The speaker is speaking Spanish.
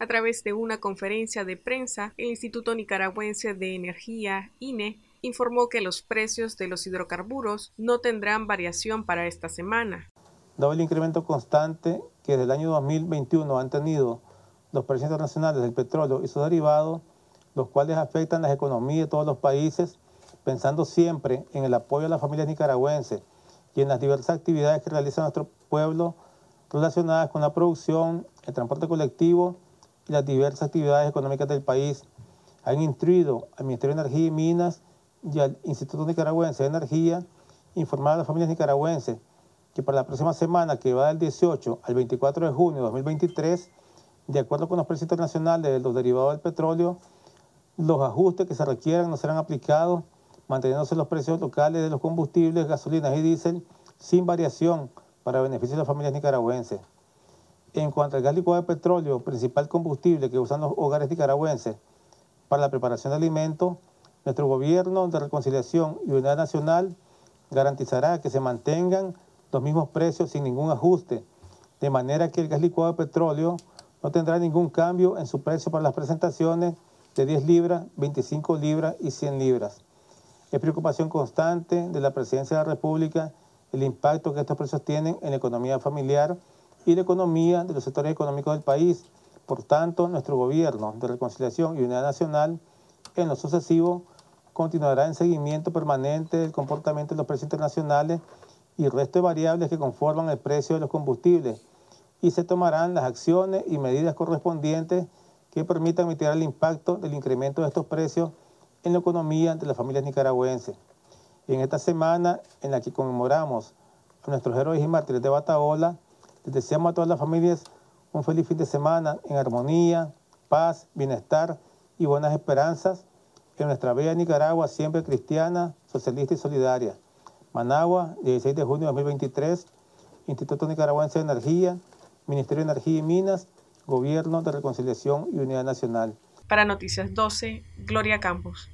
A través de una conferencia de prensa, el Instituto Nicaragüense de Energía, INE, informó que los precios de los hidrocarburos no tendrán variación para esta semana. Dado el incremento constante que desde el año 2021 han tenido los precios internacionales del petróleo y sus derivados, los cuales afectan las economías de todos los países, pensando siempre en el apoyo a las familias nicaragüenses y en las diversas actividades que realiza nuestro pueblo relacionadas con la producción, el transporte colectivo y las diversas actividades económicas del país, han instruido al Ministerio de Energía y Minas y al Instituto Nicaragüense de Energía informar a las familias nicaragüenses que para la próxima semana, que va del 18 al 24 de junio de 2023, de acuerdo con los precios internacionales de los derivados del petróleo, los ajustes que se requieran no serán aplicados, manteniéndose los precios locales de los combustibles, gasolinas y diésel sin variación para beneficio de las familias nicaragüenses. En cuanto al gas licuado de petróleo, principal combustible que usan los hogares nicaragüenses para la preparación de alimentos, nuestro gobierno de reconciliación y unidad nacional garantizará que se mantengan los mismos precios sin ningún ajuste, de manera que el gas licuado de petróleo no tendrá ningún cambio en su precio para las presentaciones de 10 libras, 25 libras y 100 libras. Es preocupación constante de la Presidencia de la República el impacto que estos precios tienen en la economía familiar y la economía de los sectores económicos del país. Por tanto, nuestro gobierno de reconciliación y unidad nacional en lo sucesivo continuará en seguimiento permanente del comportamiento de los precios internacionales y resto de variables que conforman el precio de los combustibles y se tomarán las acciones y medidas correspondientes que permitan mitigar el impacto del incremento de estos precios en la economía de las familias nicaragüenses. en esta semana en la que conmemoramos a nuestros héroes y mártires de Bataola, les deseamos a todas las familias un feliz fin de semana en armonía, paz, bienestar y buenas esperanzas en nuestra bella Nicaragua, siempre cristiana, socialista y solidaria. Managua, 16 de junio de 2023, Instituto Nicaragüense de Energía, Ministerio de Energía y Minas, Gobierno de Reconciliación y Unidad Nacional. Para Noticias 12, Gloria Campos.